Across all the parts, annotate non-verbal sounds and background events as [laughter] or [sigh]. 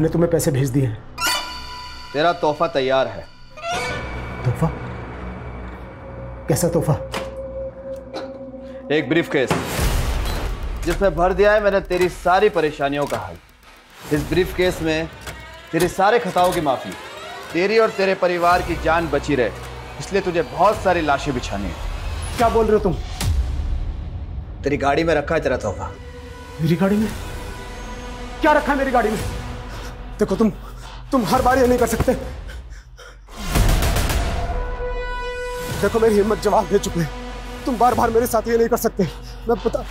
मैंने तुम्हें पैसे भेज दिए। हैं तेरा तोहफा तैयार है। तोहफा? कैसा तोहफा? एक ब्रीफ केस। जिसमें भर दिया है मैंने तेरी सारी परेशानियों का हल। इस ब्रीफ केस में तेरे सारे खताओं की माफ़ी तेरी और तेरे परिवार की जान बची रहे। इसलिए तुझे बहुत सारी लाशें बिछानी है। क्या बोल रहे हो तुम? तेरी गाड़ी में रखा है तेरा तोहफा। मेरी गाड़ी में? क्या रखा है मेरी गाड़ी में? देखो तुम तुम हर बार ये नहीं कर सकते। देखो मेरी हिम्मत जवाब दे चुके तुम बार बार मेरे साथ ये नहीं कर सकते। मैं पता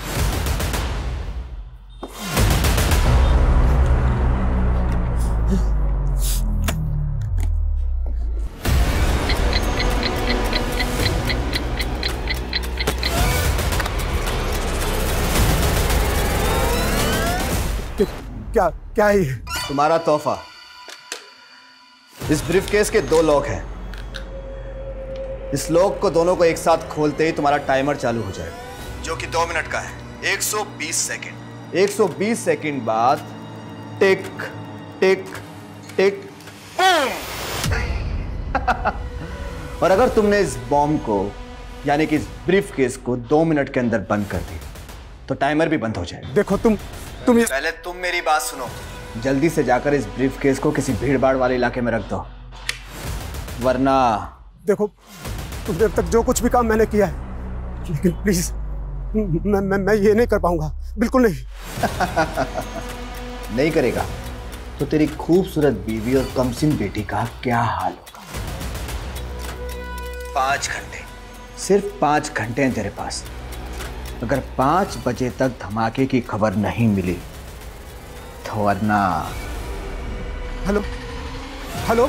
क्या क्या है तुम्हारा तोहफा। इस ब्रीफ केस के दो लॉक हैं। इस लॉक को दोनों को एक साथ खोलते ही तुम्हारा टाइमर चालू हो जाएगा जो कि दो मिनट का है। 120 सेकंड। 120 सेकंड बाद टिक टिक टिक। [laughs] और अगर तुमने इस बॉम्ब को यानी कि इस ब्रीफ केस को दो मिनट के अंदर बंद कर दिया तो टाइमर भी बंद हो जाएगा। देखो तुम तुम पहले तुम मेरी बात सुनो। जल्दी से जाकर इस ब्रीफ केस को किसी भीड़ भाड़ वाले इलाके में रख दो। वरना देखो अब तक जो कुछ भी काम मैंने किया है लेकिन प्लीज़ मैं मैं मैं ये नहीं कर पाऊँगा। बिल्कुल नहीं। [laughs] नहीं करेगा। तो तेरी खूबसूरत बीवी और कमसिन बेटी का क्या हाल होगा? पाँच घंटे। सिर्फ़ पाँच घंटे हैं तेरे पास। अगर पाँच बजे तक धमाके की खबर नहीं मिली वरना हेलो? हेलो?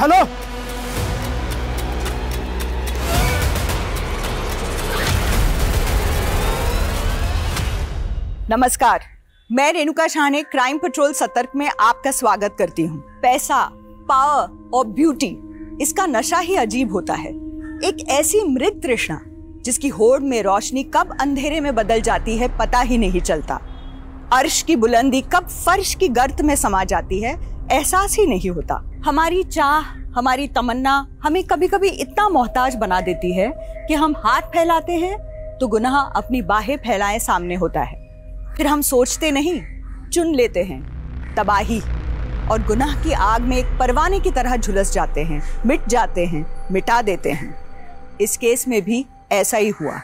हेलो? नमस्कार। मैं रेणुका शाह ने क्राइम पेट्रोल सतर्क में आपका स्वागत करती हूँ। पैसा पावर और ब्यूटी इसका नशा ही अजीब होता है। एक ऐसी मृत तृष्णा जिसकी होड़ में रोशनी कब अंधेरे में बदल जाती है पता ही नहीं चलता। अर्श की बुलंदी कब फर्श की गर्त में समा जाती है, एहसास ही नहीं होता। हमारी चाह, हमारी तमन्ना हमें कभी कभी इतना मोहताज बना देती है कि हम हाथ फैलाते हैं तो गुनाह अपनी बाहें फैलाए सामने होता है। फिर हम सोचते नहीं, चुन लेते हैं, तबाही और गुनाह की आग में एक परवाने की तरह झुलस जाते हैं, मिट जाते हैं, मिटा देते हैं। इस केस में भी ऐसा ही हुआ।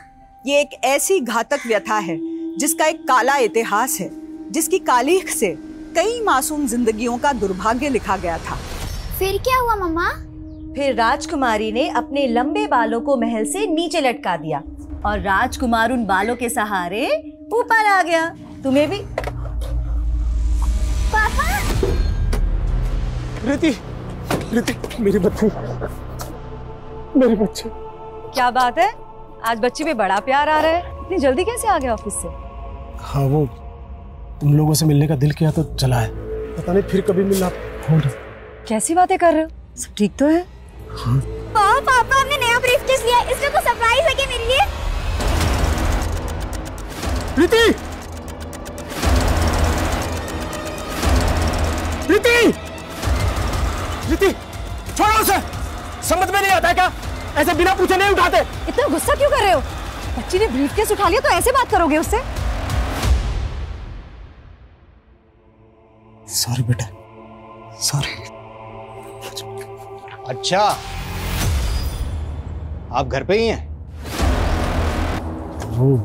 ये एक ऐसी घातक व्यथा है जिसका एक काला इतिहास है जिसकी कालीख से कई मासूम जिंदगियों का दुर्भाग्य लिखा गया था। फिर क्या हुआ मम्मा? फिर राजकुमारी ने अपने लंबे बालों को महल से नीचे लटका दिया और राजकुमार उन बालों के सहारे ऊपर आ गया। तुम्हें भी? पापा? रीति रीति मेरी बच्ची मेरी बच्ची। क्या बात है? आज बच्चे पे बड़ा प्यार आ रहा है। इतनी जल्दी कैसे आ गया ऑफ़िस से? हाँ वो तुम लोगों से मिलने का दिल किया तो चला है। पता नहीं फिर कभी मिलना हो कैसी बातें कर रहे हो? सब ठीक तो है? वाह पापा हमने नया ब्रीफकेस लिया है। इसमें कुछ सरप्राइज़ है क्या मेरे लिए? रीति रीति रीति छोड़ो उसे। समझ में नहीं आता क्या? ऐसे बिना पूछे नहीं उठाते। इतना गुस्सा क्यों कर रहे हो? बच्ची ने ब्रीफकेस उठा लिया तो ऐसे बात करोगे उससे? सॉरी बेटा। सॉरी अच्छा। आप घर पे ही हैं? वो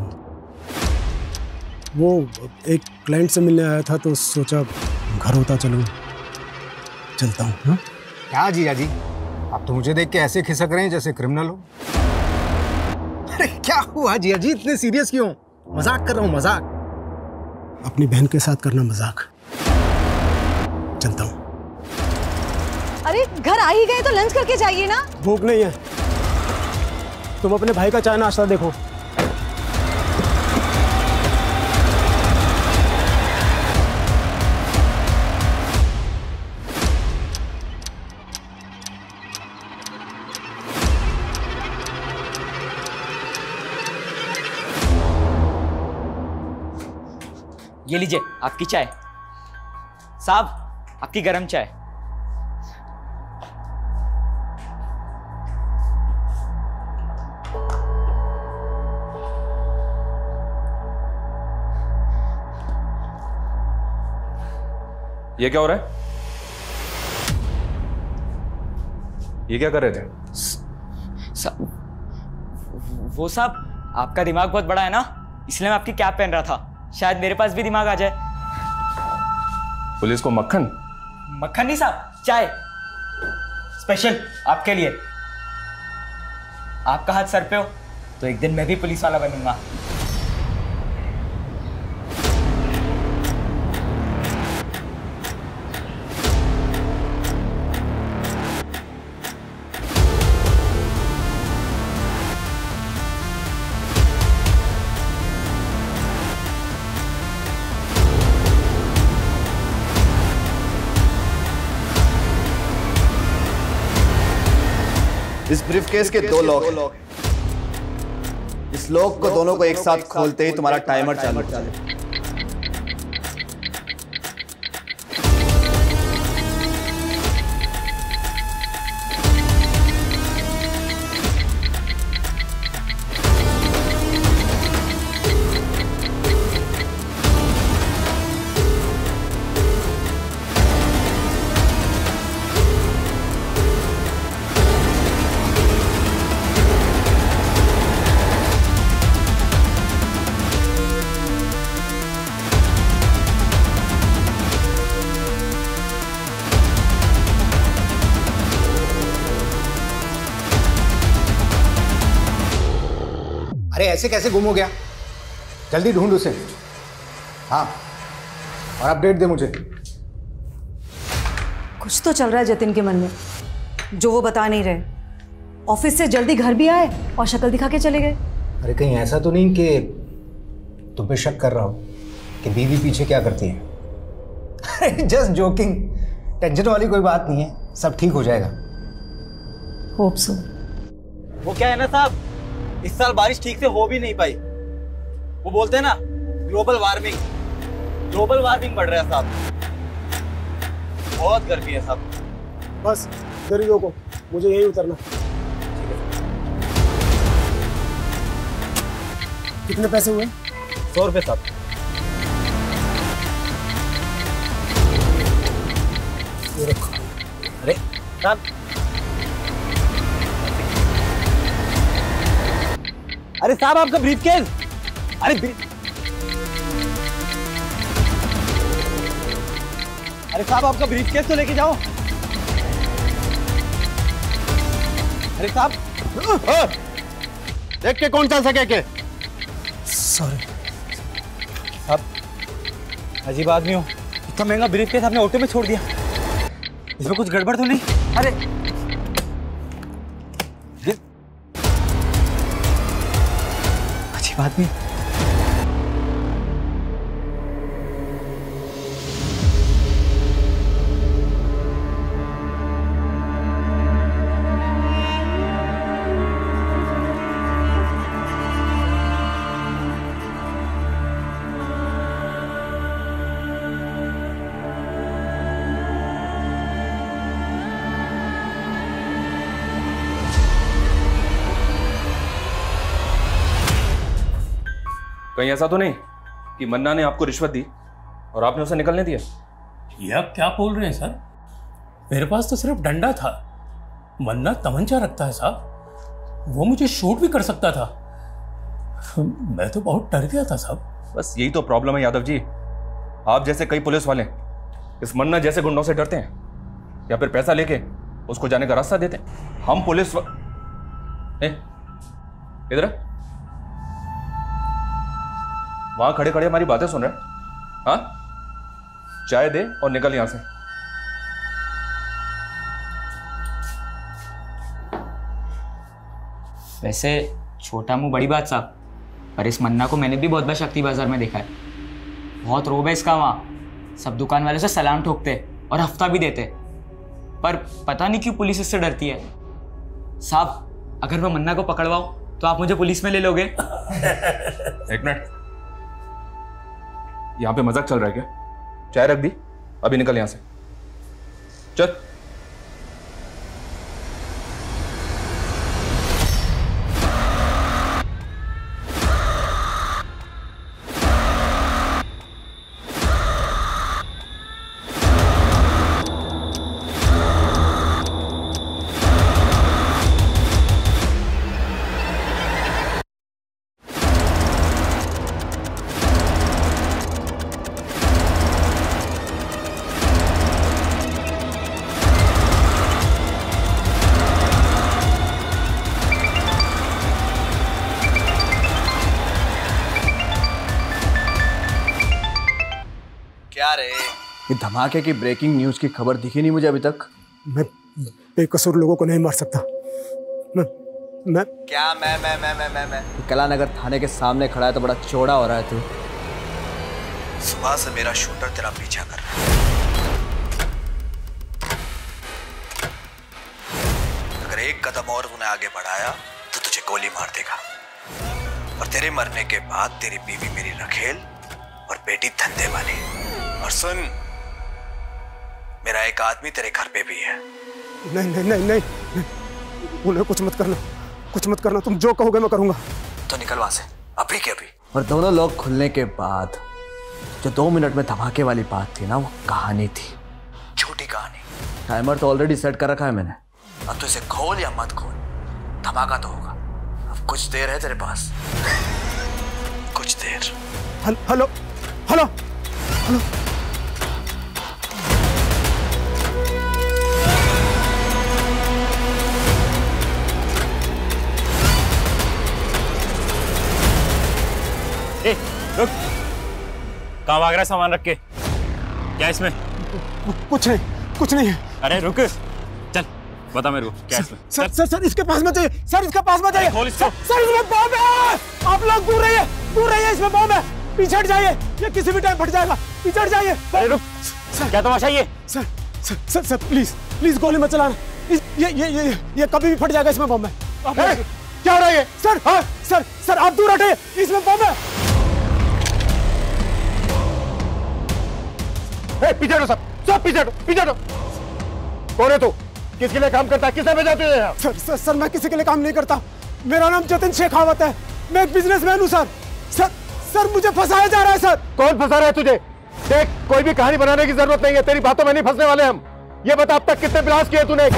वो एक क्लाइंट से मिलने आया था तो सोचा घर होता चलो। चलता हूँ हाँ? क्या जीजा जी आप तो मुझे देख के ऐसे खिसक रहे हैं जैसे क्रिमिनल हो। अरे क्या हुआ जी जी? इतने सीरियस क्यों? मज़ाक कर रहा हूँ मज़ाक। अपनी बहन के साथ करना मज़ाक। चलता हूँ। अरे घर आ ही गए तो लंच करके जाइए ना। भूख नहीं है। तुम अपने भाई का चाय नाश्ता देखो। ये लीजिए आपकी चाय। साहब आपकी गरम चाय। ये क्या हो रहा है? ये क्या कर रहे थे? साहब वो साहब आपका दिमाग बहुत बड़ा है ना? इसलिए मैं आपकी कैप पहन रहा था। शायद मेरे पास भी दिमाग आ जाए। पुलिस को मक्खन? मक्खन नहीं साहब चाय। स्पेशल आपके लिए। आपका हाथ सर पे हो तो एक दिन मैं भी पुलिस वाला बनूँगा। ब्रीफकेस के दो लॉक। इस लॉक को दोनों को एक साथ खोलते ही तुम्हारा टाइमर चालू हो जाएगा ऐसे कैसे गुम हो गया? जल्दी ढूंढ उसे। हाँ और अपडेट दे मुझे। कुछ तो चल रहा है जतिन के मन में जो वो बता नहीं रहे। ऑफ़िस से जल्दी घर भी आए और शक्ल दिखा के चले गए। अरे कहीं ऐसा तो नहीं कि तुम पे शक कर रहा हो कि बीवी पीछे क्या करती है। अरे जस्ट जोकिंग टेंशन वाली कोई बात नहीं है। सब ठीक हो जाएगा। होप सो वो क्या है ना साहब? इस साल बारिश ठीक से हो भी नहीं पाई। वो बोलते हैं ना ग्लोबल वार्मिंग ग्लोबल वार्मिंग बढ़ रहा है साहब। बहुत गर्मी है साहब। बस इधर ही रोको मुझे यही उतरना। कितने पैसे हुए? सौ रुपये साहब। रखो। अरे साहब अरे साहब आपका ब्रीफकेस अरे brief- अरे साहब आपका ब्रीफकेस तो लेके जाओ। अरे साहब। देख के कौन चल सके के? सॉरी साहब अजीब आदमी हो। इतना महँगा ब्रीफकेस आपने ऑटो में छोड़ दिया। इसमें कुछ गड़बड़ तो नहीं? अरे अजीब आदमी कहीं ऐसा तो नहीं कि मन्ना ने आपको रिश्वत दी और आपने उसे निकलने दिया? ये आप क्या बोल रहे हैं सर? मेरे पास तो सिर्फ़ डंडा था। मन्ना तमंचा रखता है साहब। वो मुझे शूट भी कर सकता था। मैं तो बहुत डर गया था साहब। बस यही तो प्रॉब्लम है यादव जी। आप जैसे कई पुलिस वाले इस मन्ना जैसे गुंडों से डरते हैं या फिर पैसा लेके उसको जाने का रास्ता देते हैं। हम पुलिस व... इधर। वहाँ खड़े खड़े हमारी बातें सुन रहे हैं। चाय दे और निकल यहाँ से। वैसे छोटा मुँह बड़ी बात साहब। पर इस मन्ना को मैंने भी बहुत बार शक्ति बाज़ार में देखा है। बहुत रोब है इसका वहाँ। सब दुकान वाले से सलाम ठोकते और हफ़्ता भी देते। पर पता नहीं क्यों पुलिस इससे डरती है। साहब अगर मैं मन्ना को पकड़वाऊं तो आप मुझे पुलिस में ले लोगे? [laughs] एक मिनट। यहाँ पे मज़ाक चल रहा है क्या? चाय रख दी। अभी निकल यहाँ से। चल। क्या रे? ये धमाके की ब्रेकिंग न्यूज़ की खबर दिखी नहीं मुझे अभी तक। मैं बेकसूर लोगों को नहीं मार सकता। मैं मैं क्या? मैं मैं मैं मैं मैं मैं। कलानगर थाने के सामने खड़ा है तो बड़ा चौड़ा हो रहा है तू। सुबह से मेरा शूटर तेरा पीछा कर रहा है। अगर एक कदम और तूने आगे बढ़ाया तो तुझे गोली मार देगा। और तेरे मरने के बाद तेरी बीवी मेरी रखेल और बेटी धंधे वाली। और सुन मेरा एक आदमी तेरे घर पे भी है। नहीं नहीं नहीं नहीं नहीं। उन्हें कुछ मत करना कुछ मत करना तुम जो कहोगे मैं करूँगा। तो निकल वहाँ से अभी के अभी। और दोनों लोग खुलने के बाद जो दो मिनट में धमाके वाली बात थी ना वो कहानी थी। छोटी कहानी। टाइमर तो ऑलरेडी सेट कर रखा है मैंने। अब तो इसे खोल या मत खोल धमाका तो होगा। अब कुछ देर है तेरे पास। कुछ देर। हल, हेलो हेलो। ए, रुक। कहाँ भाग रहा है सामान रख के? क्या इसमें? कुछ नहीं कुछ नहीं है। अरे रुक। चल बता मेरे को क्या है इसमें? सर सर सर इसके पास मत जाइए। सर इसके पास मत जाइए। सर, सर इसमें बॉम्ब है। आप लोग दूर रहिए दूर रहिए इसमें बॉम्ब है। पीछे हट जाइए। ये किसी भी टाइम फट जाएगा। पीछे हट जाइए। अरे रुक। सर। क्या तमाशा ये? Sir sir sir sir please please गोली मत चलाना। ये ये ये ये कभी भी फट जाएगा इसमें बॉम्ब है। क्या हो रहा है सर। हाँ सर सर आप दूर हटे इसमें बॉम्ब है। पीछे हटो सब। सब पीछे हटो पीछे हटो कौन है तू? किसके लिए काम करता है? किसने भेजा तुझे यहाँ? सर सर सर मैं किसी के लिए काम नहीं करता। मेरा नाम जतिन शेखावत है। मैं एक बिजनेसमैन हूँ सर। सर सर मुझे फंसाया जा रहा है सर। कौन फंसा रहा है तुझे? देख कोई भी कहानी बनाने की ज़रूरत नहीं है। तेरी बातों में नहीं फंसने वाले हम। ये बता अब तक कितने ब्लास्ट किए तूने?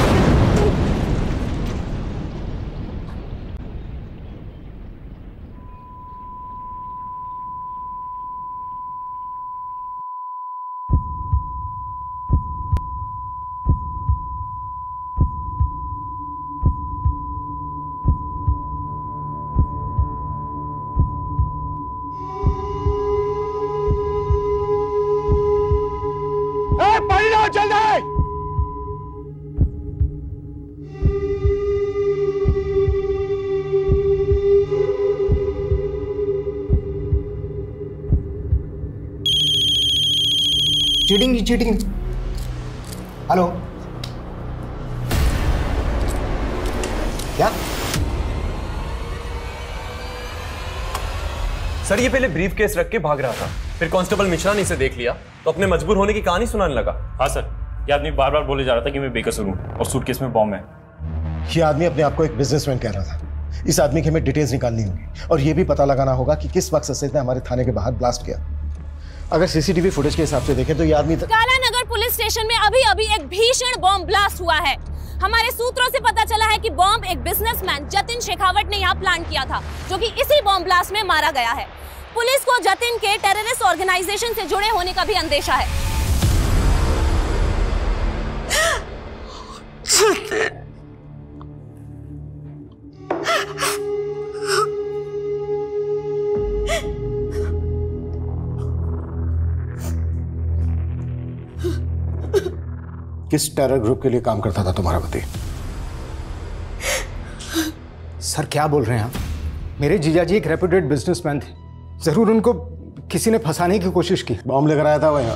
चीटिंग चीटिंग हेलो क्या सर ये पहले ब्रीफ केस रख के भाग रहा था। फिर कांस्टेबल मिश्रा ने इसे देख लिया तो अपने मजबूर होने की कहानी सुनाने लगा। हाँ सर ये आदमी बार बार बोले जा रहा था कि मैं बेकसूर हूँ और सूटकेस में बॉम्ब है। ये आदमी अपने आप को एक बिजनेसमैन कह रहा था। इस आदमी की हमें डिटेल्स निकालनी होगी और ये भी पता लगाना होगा कि किस वक्त सचिन ने हमारे थाने के बाहर ब्लास्ट किया। अगर सीसीटीवी फुटेज के हिसाब से देखें तो ये आदमी काला नगर पुलिस स्टेशन में अभी अभी एक भीषण बॉम्ब ब्लास्ट हुआ है। हमारे सूत्रों से पता चला है कि बॉम्ब एक बिजनेसमैन जतिन शेखावत ने यहाँ प्लान किया था जो कि इसी बॉम्ब ब्लास्ट में मारा गया है। पुलिस को जतिन के टेररिस्ट ऑर्गेनाइजेशन से जुड़े होने का भी अंदेशा है। किस टेरर ग्रुप के लिए काम करता था तुम्हारा पति? सर क्या बोल रहे हैं आप? मेरे जीजा जी एक रेपुटेड बिजनेसमैन थे। ज़रूर उनको किसी ने फंसाने की कोशिश की। बॉम्ब लेकर आया था वो यहाँ।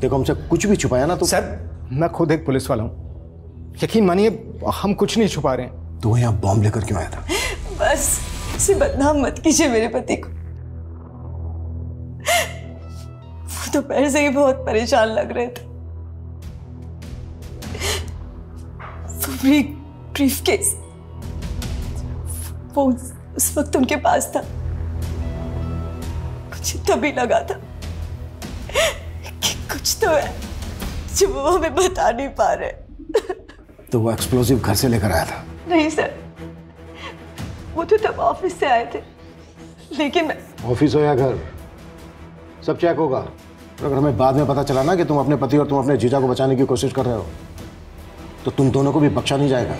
देखो हमसे कुछ भी छुपाया ना तो सर मैं खुद एक पुलिस वाला हूँ। यकीन मानिए हम कुछ नहीं छुपा रहे हैं। तो यहाँ बॉम्ब लेकर क्यों आया था? बस इसे बदनाम मत कीजिए मेरे पति को। वो दोपहर से ही बहुत परेशान लग रहे थे। ब्रीफ केस वो उस वक्त उनके पास था। मुझे तभी लगा था कि कुछ तो है जो वो हमें बता नहीं पा रहे। तो वो एक्सप्लोसिव घर से लेकर आया था? नहीं सर वो तो तब ऑफ़िस से आए थे। लेकिन मैं ऑफ़िस हो या घर? सब चेक होगा। अगर हमें बाद में पता चला ना कि तुम अपने पति और तुम अपने जीजा को बचाने की कोशिश कर रहे हो तो तुम दोनों को भी बख्शा नहीं जाएगा।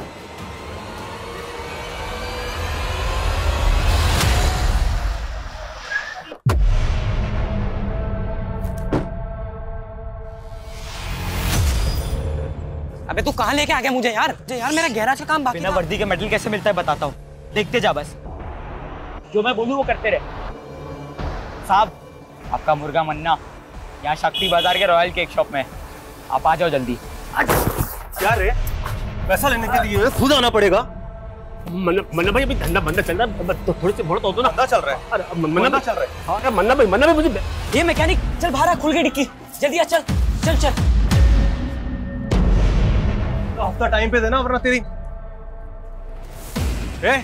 अबे तू कहाँ लेके आ गया मुझे यार? यार मेरा गैराज का काम बाकी बिना वर्दी के मेडल कैसे मिलता है बताता हूँ। देखते जा बस। जो मैं बोलूँ वो करते रहे। साहब आपका मुर्गा मन्ना यहाँ शक्ति बाज़ार के रॉयल केक शॉप में आप आ जाओ जल्दी। क्या रे? पैसा लेने के लिए? खुद आना पड़ेगा। मन्ना मन्ना भाई अभी धंधा बंदा चल रहा है। तो थोड़ी सी बहुत तो ना। धंधा चल रहा है। अरे मन्ना चल रहा है। हाँ मन्ना भाई मन्ना भाई मुझे ये मैकेनिक चल बाहर खुल गई डिक्की। जल्दी आ चल चल चल। हफ़्ता टाइम पे देना वरना तेरी। ए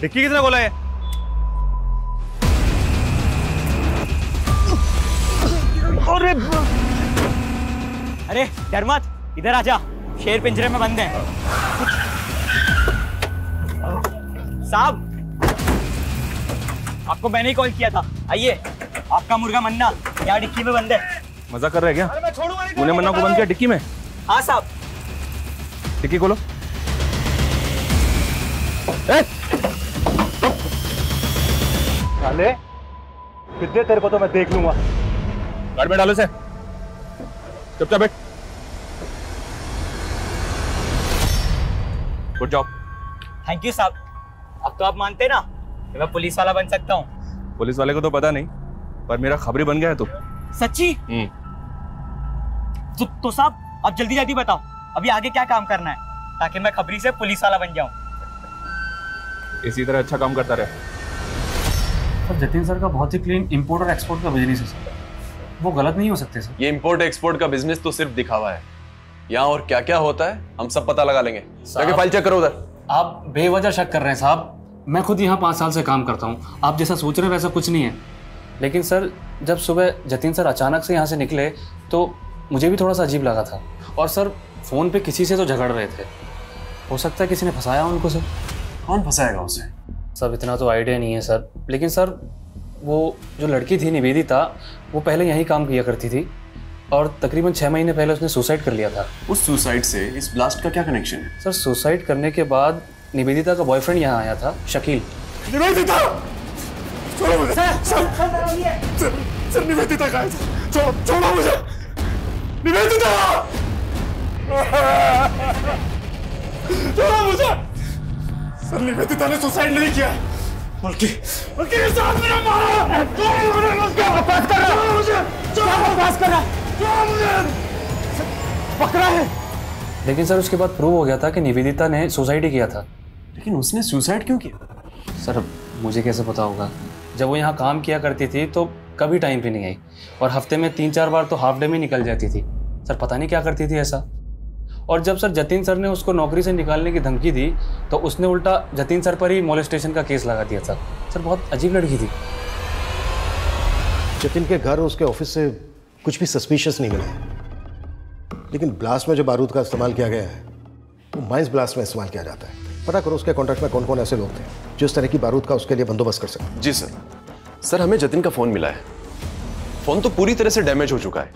डिक्की किसने बोला है? अरे अरे डर मत। इधर आजा शेर पिंजरे में बंद है। साहब आपको मैंने ही कॉल किया था। आइए आपका मुर्गा मन्ना यहाँ डिक्की में बंद है। मज़ा कर रहे क्या? तूने मन्ना को बंद किया डिक्की में? हाँ साहब। डिक्की खोलो। साले कितने तेरे को तो मैं देख लूँगा। गाड़ी में डालो से चुपचाप बैठ। Good job. थैंक यू साहब अब तो आप मानते ना कि मैं पुलिस वाला बन सकता हूँ। पुलिस वाले को तो पता नहीं पर मेरा खबरी बन गया है तू। सच्ची? हम्म। तो, तो साहब अब जल्दी जल्दी बताओ अभी आगे क्या काम करना है ताकि मैं खबरी से पुलिस वाला बन जाऊँ। इसी तरह अच्छा काम करता रहे। सर जतिन सर का बहुत ही क्लीन इंपोर्ट और एक्सपोर्ट का बिज़नेस है सर वो गलत नहीं हो सकते सर ये इंपोर्ट एक्सपोर्ट का बिज़नेस तो सिर्फ़ दिखावा है। यहाँ और क्या क्या होता है हम सब पता लगा लेंगे। फ़ाइल चेक करो उधर। आप बेवजह शक कर रहे हैं साहब। मैं खुद यहाँ पाँच साल से काम करता हूँ। आप जैसा सोच रहे हैं वैसा कुछ नहीं है। लेकिन सर जब सुबह जतिन सर अचानक से यहाँ से निकले तो मुझे भी थोड़ा सा अजीब लगा था। और सर फ़ोन पे किसी से तो झगड़ रहे थे। हो सकता है किसी ने फंसाया उनको सर। कौन फंसाएगा उसे? सब इतना तो आइडिया नहीं है सर। लेकिन सर वो जो लड़की थी निवेदिता वो पहले यहीं काम किया करती थी। और तकरीबन छः महीने पहले उसने सुसाइड कर लिया था। उस सुसाइड से इस ब्लास्ट का क्या कनेक्शन है सर सुसाइड करने के बाद निवेदिता का बॉयफ्रेंड यहाँ आया था शकील। निवेदिता! छोड़ो मुझे। सर सर सर निवेदिता है? छोड़ो छोड़ो मुझे। निवेदिता! छोड़ो मुझे। सर निवेदिता ने सुसाइड नहीं किया। बल्कि बल्कि इस आदमी ने मारा। छोड़ो मुझे। कर रहा है। है पकड़ा है। लेकिन सर उसके बाद प्रूव हो गया था कि निवेदिता ने सुसाइड ही किया था। लेकिन उसने सुसाइड क्यों किया? सर मुझे कैसे पता होगा? जब वो यहाँ काम किया करती थी तो कभी टाइम पे नहीं आई। और हफ़्ते में तीन चार बार तो हाफ़ डे में निकल जाती थी। सर पता नहीं क्या करती थी ऐसा? और जब सर जतिन सर ने उसको नौकरी से निकालने की धमकी दी तो उसने उल्टा जतिन सर पर ही मोलेस्टेशन का केस लगा दिया था। सर बहुत अजीब लड़की थी। जतिन के घर उसके ऑफ़िस से कुछ भी सस्पिशियस नहीं मिला। है लेकिन ब्लास्ट में जो बारूद का इस्तेमाल किया गया है वो माइंस ब्लास्ट में इस्तेमाल किया जाता है। पता करो उसके कॉन्ट्रैक्ट में कौन कौन ऐसे लोग थे, जो इस तरह की बारूद का उसके लिए बंदोबस्त कर सकते जी सर। सर, हमें जतिन का फ़ोन मिला है। फ़ोन तो पूरी तरह से डैमेज हो चुका है,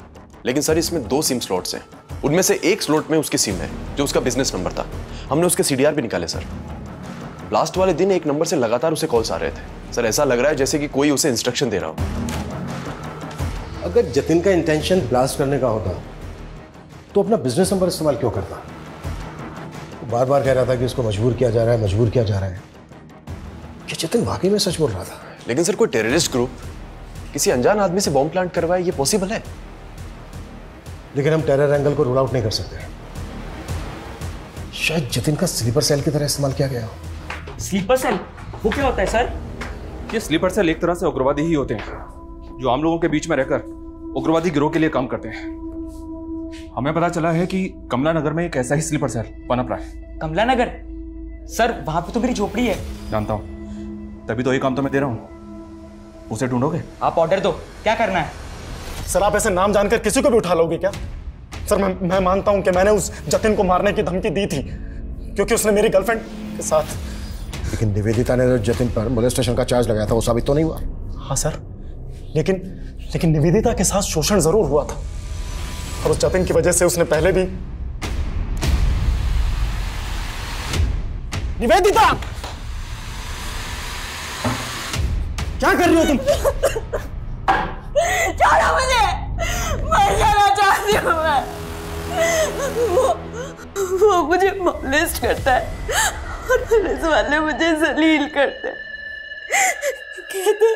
लेकिन सर, इसमें दो सिम स्लॉट्स हैं। उनमें से एक स्लॉट में उसकी सिम है, जो उसका बिज़नेस नंबर था। हमने उसके सीडीआर भी निकाले, सर। लास्ट वाले दिन एक नंबर से लगातार उसे कॉल्स आ रहे थे। सर, ऐसा लग रहा है जैसे कि कोई उसे इंस्ट्रक्शन दे रहा हो। अगर जतिन का इंटेंशन ब्लास्ट करने का होता तो अपना बिज़नेस नंबर इस्तेमाल क्यों करता? वो बार बार कह रहा था कि उसको मजबूर किया जा रहा है मजबूर किया जा रहा है। क्या जतिन वाकई में सच बोल रहा था? लेकिन सर कोई टेररिस्ट ग्रुप किसी अनजान आदमी से बॉम्ब प्लांट करवाए ये पॉसिबल है? लेकिन हम टेरर एंगल को रूल आउट नहीं कर सकते। शायद जतिन का स्लीपर सेल की तरह इस्तेमाल किया गया हो। स्लीपर सेल वो क्या होता है सर? ये स्लीपर सेल एक तरह से उग्रवादी ही होते हैं जो आम लोगों के बीच में रहकर उग्रवादी गिरोह के लिए काम करते हैं। हमें पता चला है कि कमला नगर में एक ऐसा ही स्लीपर सेल पनप रहा है। कमला नगर सर वहाँ पे तो मेरी झोपड़ी है। जानता हूँ। तभी तो ये काम तो मैं दे रहा हूँ। उसे ढूंढोगे? आप ऑर्डर दो। क्या करना है? सर आप ऐसे नाम जानकर किसी को भी उठा लोगे क्या? सर मैं मैं मानता हूँ कि मैंने उस जतिन को मारने की धमकी दी थी क्योंकि उसने मेरी गर्लफ्रेंड के साथ लेकिन निवेदिता ने जो जतिन पर मोलेस्टेशन का चार्ज लगाया था वो साबित तो नहीं हुआ। हाँ सर। लेकिन लेकिन निवेदिता के साथ शोषण ज़रूर हुआ था। और उस जतिन की वजह से उसने पहले भी निवेदिता! क्या कर रही हो तुम? छोड़ो मुझे। मर जाना चाहती हूँ मैं। वो वो मुझे मोलेस्ट करता है। और पुलिस वाले मुझे जलील करते हैं। कहते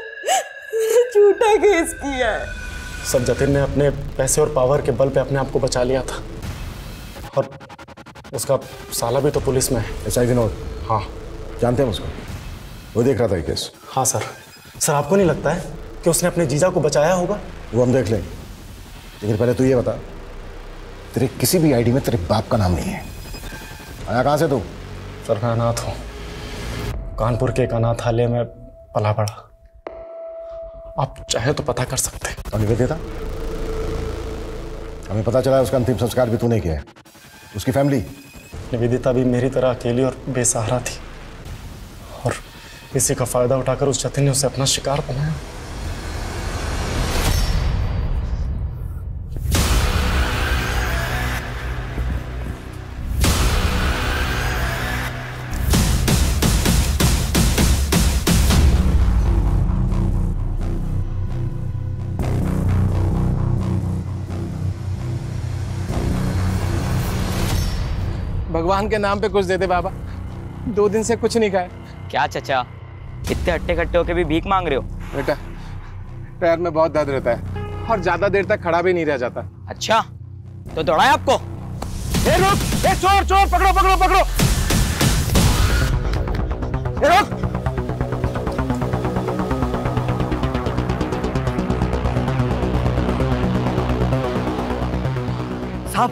झूठा केस किया है। सब जतिन ने अपने पैसे और पावर के बल पे अपने आप को बचा लिया था। और उसका साला भी तो पुलिस में है। ऐसा ही विनोद। हाँ। जानते हैं उसको? वो देख रहा था ये केस। हाँ सर। सर आपको नहीं लगता है कि उसने अपने जीजा को बचाया होगा? वो हम देख लेंगे। लेकिन पहले तू ये बता तेरे किसी भी आईडी में तेरे बाप का नाम नहीं है। आया कहाँ से तू? सर मैं अनाथ हूँ। कानपुर के एक अनाथालय में पला पड़ा। आप चाहे तो पता कर सकते हैं। और निवेदिता हमें पता चला है उसका अंतिम संस्कार भी तूने किया है। उसकी फैमिली। निवेदिता भी मेरी तरह अकेली और बेसहारा थी। और इसी का फ़ायदा उठाकर उस जतिन ने उसे अपना शिकार बनाया। भगवान के नाम पे कुछ दे दे बाबा। दो दिन से कुछ नहीं खाया। क्या चचा? इतने हट्टे खट्टे होके भी भीख मांग रहे हो? बेटा पैर में बहुत दर्द रहता है और ज़्यादा देर तक खड़ा भी नहीं रह जाता। अच्छा तो दौड़ाए आपको। ए रुक! ए चोर चोर पकड़ो पकड़ो पकड़ो। ए रुक! साहब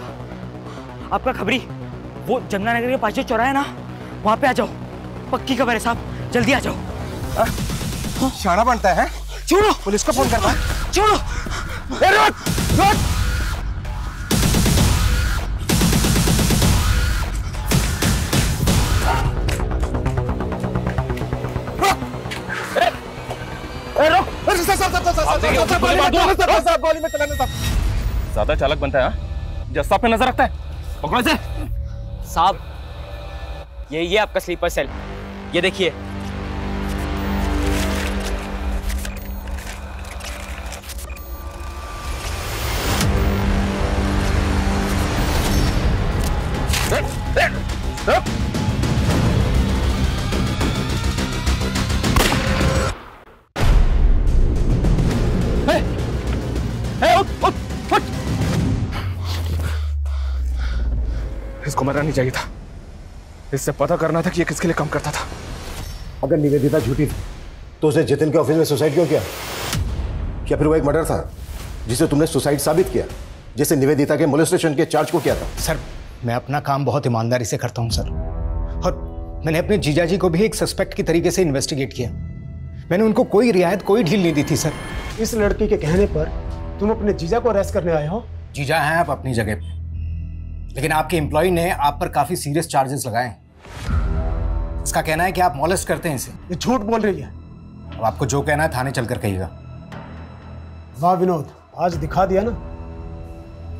आपका खबरी वो जमुना नगर के पास जो चौराहा है ना वहाँ पे आ जाओ पक्की खबर है साहब जल्दी आ जाओ शाना बनता है छोड़ो पुलिस को फ़ोन करना है छोड़ो रुक रुक। ज़्यादा चालक बनता है हाँ? जस्ता पे नज़र रखता है पकड़ो इसे साहब ये ये आपका स्लीपर सेल ये देखिए इसको मरना नहीं चाहिए था। इससे पता करना था कि ये किसके लिए काम करता था। अगर निवेदिता झूठी थी तो उसने जतिन के ऑफ़िस में सुसाइड क्यों किया? क्या फिर वो एक मर्डर था जिसे तुमने सुसाइड साबित किया जैसे निवेदिता के मोलेस्टेशन के चार्ज को किया था? सर मैं अपना काम बहुत ईमानदारी से करता हूँ सर। और मैंने अपने जीजा जी को भी एक सस्पेक्ट की तरीके से इन्वेस्टिगेट किया। मैंने उनको कोई रियायत कोई ढील नहीं दी थी सर। इस लड़की के कहने पर तुम अपने जीजा को अरेस्ट करने आए हो? जीजा हैं आप अपनी जगह पे। लेकिन आपके एम्प्लॉय ने आप पर काफ़ी सीरियस चार्जेस लगाए हैं। इसका कहना है कि आप मॉलेस्ट करते हैं इसे। ये झूठ बोल रही है। अब आपको जो कहना है थाने चलकर कहिएगा। वाह विनोद आज दिखा दिया ना।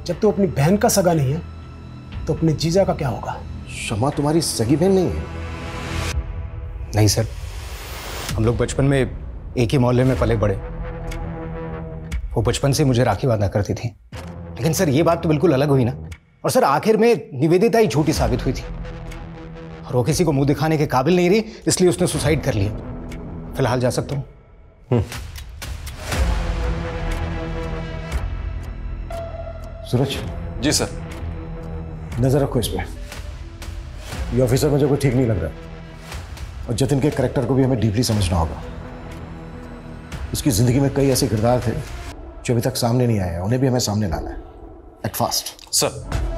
जब तू तो अपनी बहन का सगा नहीं है तो अपने जीजा का क्या होगा? शमा तुम्हारी सगी बहन नहीं है। नहीं सर हम लोग बचपन में एक ही मोहल्ले में पले बड़े वो बचपन से मुझे राखी बांधा करती थी। लेकिन सर ये बात तो बिल्कुल अलग हुई ना। और सर आखिर में निवेदिता ही झूठी साबित हुई थी। और वो किसी को मुँह दिखाने के काबिल नहीं रही इसलिए उसने सुसाइड कर लिया। फ़िलहाल जा सकता हूँ। सूरज? जी सर। नज़र रखो इस पे। ये ऑफिसर मुझे कोई ठीक नहीं लग रहा। और जतिन के करेक्टर को भी हमें डीपली समझना होगा। उसकी ज़िंदगी में कई ऐसे किरदार थे जो अभी तक सामने नहीं आया है। उन्हें भी हमें सामने लाना है। At fast sir.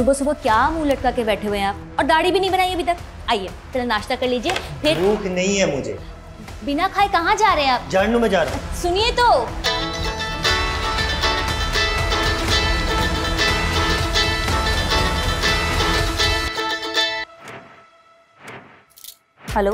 सुबह सुबह क्या मुँह लटका के बैठे हुए हैं आप? और दाढ़ी भी नहीं बनाई अभी तक? आइए पहले नाश्ता कर लीजिए फिर भूख नहीं है मुझे। बिना खाए कहाँ जा रहे हैं आप? जानू में जा रहा हूँ। सुनिए तो। हेलो?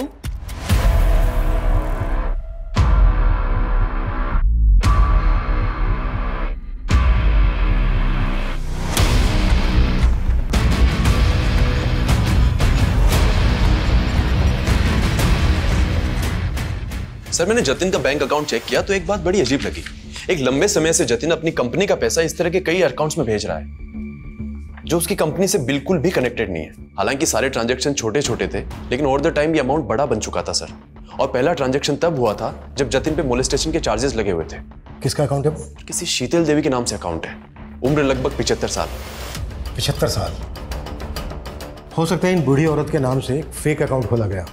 सर मैंने जतिन का बैंक अकाउंट चेक किया तो एक बात बड़ी अजीब लगी। एक लंबे समय से जतिन अपनी कंपनी का पैसा इस तरह के कई अकाउंट्स में भेज रहा है जो उसकी कंपनी से बिल्कुल भी कनेक्टेड नहीं है। हालाँकि सारे ट्रांजैक्शन छोटे छोटे थे लेकिन ओवर द टाइम ये अमाउंट बड़ा बन चुका था सर। और पहला ट्रांजेक्शन तब हुआ था जब जतिन पे मोलिस्टेशन के चार्जेस लगे हुए थे। किसका अकाउंट है किसी शीतल देवी के नाम से अकाउंट है। उम्र लगभग पिछहत्तर साल। पिछहत्तर साल। हो सकता है इन बूढ़ी औरत के नाम से एक फेक अकाउंट खोला गया।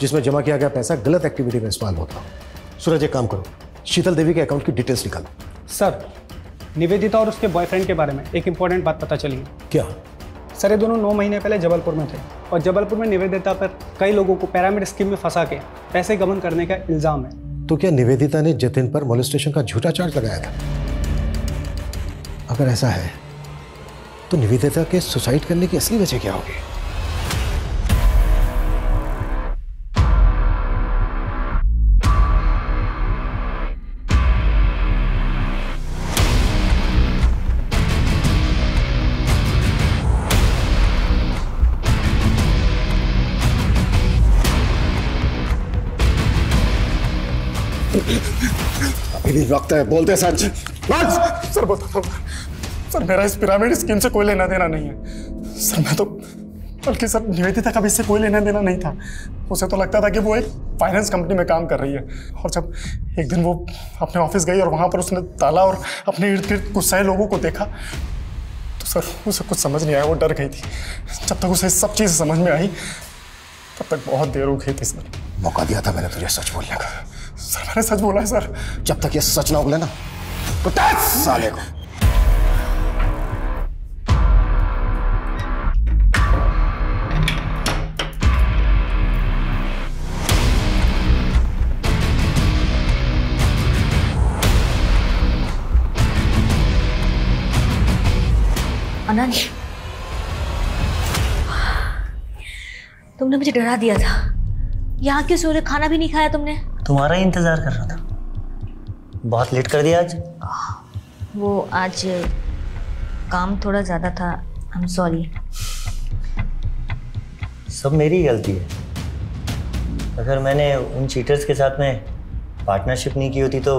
जिसमें जमा किया गया पैसा गलत एक्टिविटी में इस्तेमाल होता सूरज एक काम करो। शीतल देवी के अकाउंट की डिटेल्स निकालो। सर निवेदिता और उसके बॉयफ्रेंड के बारे में एक इंपॉर्टेंट बात पता चली। क्या? सर ये दोनों नौ महीने पहले जबलपुर में थे और जबलपुर में निवेदिता पर कई लोगों को पैरामिड स्कीम में फंसा के पैसे गबन करने का इल्ज़ाम है। तो क्या निवेदिता ने जतिन पर मोलिस्टेशन का झूठा चार्ज लगाया था? अगर ऐसा है तो निवेदिता के सुसाइड करने की असली वजह क्या होगी? अभी वक्त है बोलते सच सर। बोलता हूँ सर मेरा इस पिरामिड स्कीम से कोई लेना देना नहीं है। सर मैं तो बल्कि सर निवेदिता का भी इससे कोई लेना देना नहीं था। उसे तो लगता था कि वो एक फाइनेंस कंपनी में काम कर रही है। और जब एक दिन वो अपने ऑफ़िस गई और वहाँ पर उसने ताला और अपने इर्द गिर्द गुस्साए लोगों को देखा तो सर उसे कुछ समझ नहीं आया वो डर गई थी। जब तक उसे सब चीज़ समझ में आई तब तक बहुत देर हो गई थी सर। मौका दिया था मैंने तुझे सच बोलने का। सर मैंने सच बोला है सर। जब तक ये सच ना उगले ना तो साले को। अनंत तुमने मुझे डरा दिया था। यहाँ क्यों सो रहे खाना भी नहीं खाया तुमने? तुम्हारा ही इंतज़ार कर रहा था। बहुत लेट कर दिया आज। वो आज काम थोड़ा ज़्यादा था। आई एम सॉरी सब मेरी गलती है। अगर मैंने उन चीटर्स के साथ में पार्टनरशिप नहीं की होती तो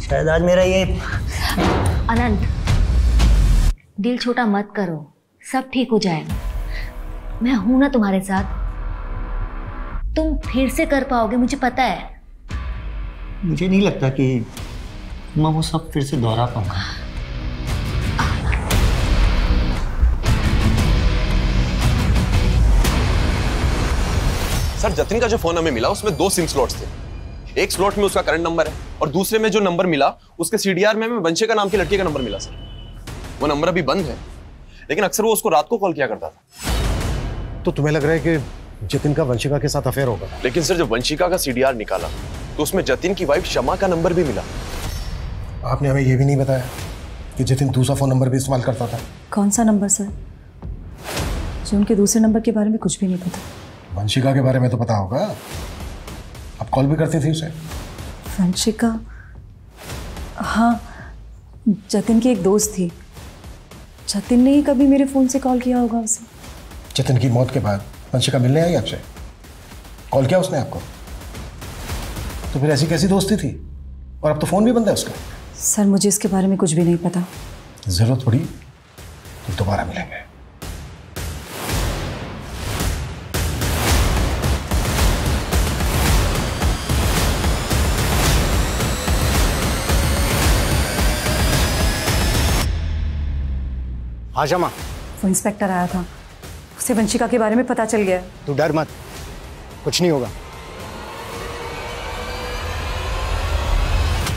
शायद आज मेरा ये अनंत दिल छोटा मत करो। सब ठीक हो जाएगा। मैं हूँ ना तुम्हारे साथ। तुम फिर से कर पाओगे मुझे पता है। मुझे नहीं लगता कि मैं वो सब फिर से दोहरा पाऊँगा। सर जतिन का जो फ़ोन हमें मिला उसमें दो सिम स्लॉट्स थे। एक स्लॉट में उसका करंट नंबर है और दूसरे में जो नंबर मिला उसके सीडीआर में हमें वंशिका नाम की लड़की का नंबर मिला सर। वो नंबर अभी बंद है लेकिन अक्सर वो उसको रात को कॉल किया करता था। तो तुम्हें लग रहा है कि जतिन का वंशिका के साथ अफेयर होगा। लेकिन सर जब वंशिका का सीडीआर निकाला तो उसमें जतिन की वाइफ शमा का नंबर भी मिला। आपने हमें यह भी नहीं बताया कि जतिन दूसरा फ़ोन नंबर भी इस्तेमाल करता था। कौन सा नंबर सर जो उनके दूसरे नंबर के बारे में कुछ भी नहीं पता। वंशिका के बारे में तो पता होगा। आप कॉल भी करती थी उसे। वंशिका? हाँ जतिन की एक दोस्त थी। जतिन ने ही कभी मेरे फ़ोन से कॉल किया होगा उसे। जतिन की मौत के बाद वंशिका मिलने आई आपसे कॉल किया उसने आपको? तो फिर ऐसी कैसी दोस्ती थी? और अब तो फ़ोन भी बंद है उसका। सर मुझे इसके बारे में कुछ भी नहीं पता। ज़रूरत पड़ी तो दोबारा मिलेंगे। हाँ शमा वो इंस्पेक्टर आया था। उसे वंशिका के बारे में पता चल गया। तू डर मत। कुछ नहीं होगा।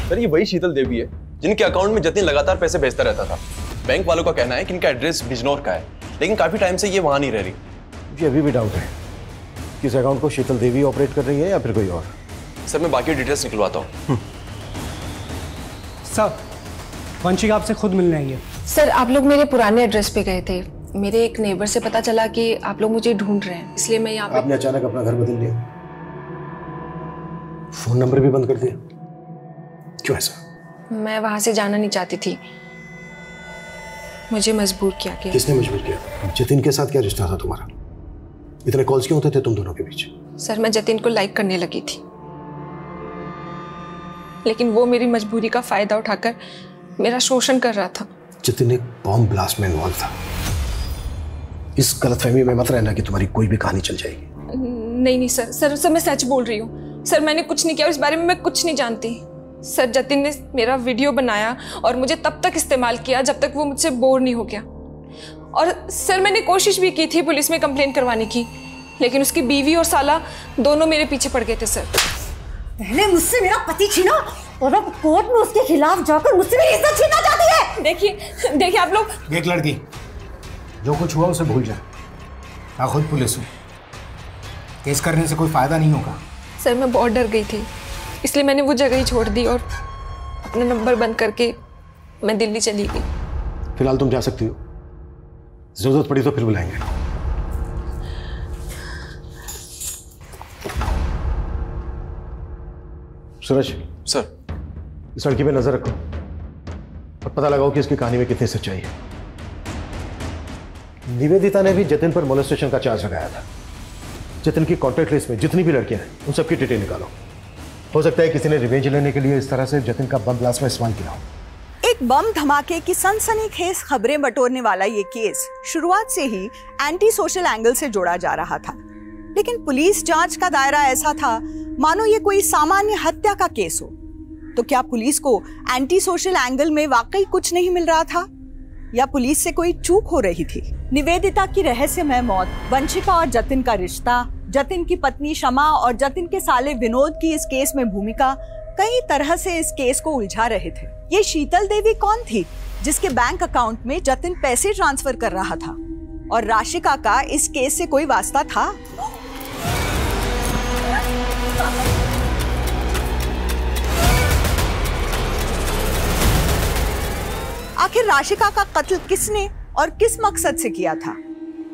सर ये वही शीतल देवी है जिनके अकाउंट में जतिन लगातार पैसे भेजता रहता था। बैंक वालों का कहना है कि इनका एड्रेस बिजनौर का है लेकिन काफ़ी टाइम से ये वहाँ नहीं रह रही। मुझे अभी भी डाउट है कि इस अकाउंट को शीतल देवी ऑपरेट कर रही है या फिर कोई और। सर मैं बाकी डिटेल्स निकलवाता हूँ। सर वंशिका आपसे खुद मिलने आई है। सर आप लोग मेरे पुराने एड्रेस पे गए थे। मेरे एक नेबर से पता चला कि आप लोग मुझे ढूंढ रहे हैं। इसलिए मैं यहाँ आपने अचानक अपना घर बदल लिया। फ़ोन नंबर भी बंद कर दिया। क्यों ऐसा? मैं वहाँ से जाना नहीं चाहती थी। मुझे मजबूर किया गया। किसने मजबूर किया? जतिन के साथ क्या रिश्ता था तुम्हारा? इतने कॉल्स क्यों होते थे तुम दोनों के बीच? सर मैं जतिन को लाइक करने लगी थी। लेकिन वो मेरी मजबूरी का फ़ायदा उठाकर मेरा शोषण कर रहा था। जतिन एक बॉम्ब ब्लास्ट में इन्वॉल्व था। इस गलतफहमी में मत रहना कि तुम्हारी कोई भी कहानी चल जाएगी। नहीं नहीं सर सर सर मैं सच बोल रही हूँ। सर मैंने कुछ नहीं किया इस बारे में मैं कुछ नहीं जानती। सर जतिन ने मेरा वीडियो बनाया और मुझे तब तक इस्तेमाल किया जब तक वो मुझसे बोर नहीं हो गया। और सर मैंने कोशिश भी की थी पुलिस में कंप्लेन करवाने की लेकिन उसकी बीवी और साला दोनों मेरे पीछे पड़ गए थे सर। पहले मुझसे मेरा पति छीना और अब कोर्ट में उसके खिलाफ जाकर मुझसे मेरी इज़्ज़त छीनना चाहती है। देखिए देखिए आप लोग देख लड़की। जो कुछ हुआ उसे भूल जा। मैं खुद पुलिस हूँ। केस करने से कोई फ़ायदा नहीं होगा। सर मैं बहुत डर गई थी। इसलिए मैंने वो जगह ही छोड़ दी और अपना नंबर बंद करके मैं दिल्ली चली गई। फ़िलहाल तुम जा सकती हो। ज़रूरत पड़ी तो फिर बुलाएँगे। सूरज। सर। इस लड़की पे नज़र रखो और पता लगाओ कि इसकी कहानी में कितनी सच्चाई है। निवेदिता ने भी जतिन पर मोलेस्टेशन का चार्ज लगाया था। जतिन की कॉन्टैक्ट लिस्ट में जितनी भी लड़कियाँ हैं, उन सबकी डिटेल निकालो। हो सकता है किसी ने रिवेंज लेने के लिए इस तरह से जतिन का बम ब्लास्ट में इस्तेमाल किया हो। एक बम धमाके की सनसनीखेज खबरें बटोरने वाला ये केस शुरुआत से ही एंटी सोशल एंगल से जोड़ा जा रहा था। लेकिन पुलिस जाँच का दायरा ऐसा था, मानो ये कोई सामान्य हत्या का केस हो। तो क्या पुलिस को एंटी सोशल एंगल में वाकई कुछ नहीं मिल रहा था? या पुलिस से कोई चूक हो रही थी? निवेदिता की रहस्यमय मौत, वंशिका और जतिन का रिश्ता, जतिन की पत्नी शमा और जतिन के साले विनोद की इस केस में भूमिका, कई तरह से इस केस को उलझा रहे थे। ये शीतल देवी कौन थी, जिसके बैंक अकाउंट में जतिन पैसे ट्रांसफ़र कर रहा था? और राशिका का इस केस से कोई वास्ता था? आखिर राशिका का कत्ल किसने और किस मकसद से किया था?